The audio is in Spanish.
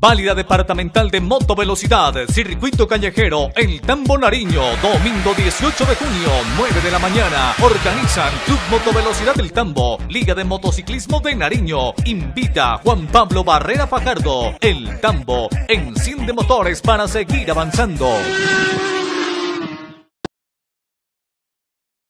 Válida departamental de moto velocidad, circuito callejero, El Tambo Nariño, domingo 18 de junio, 9 de la mañana. Organizan Club Moto Velocidad del Tambo, Liga de Motociclismo de Nariño. Invita Juan Pablo Barrera Fajardo, El Tambo, enciende motores para seguir avanzando.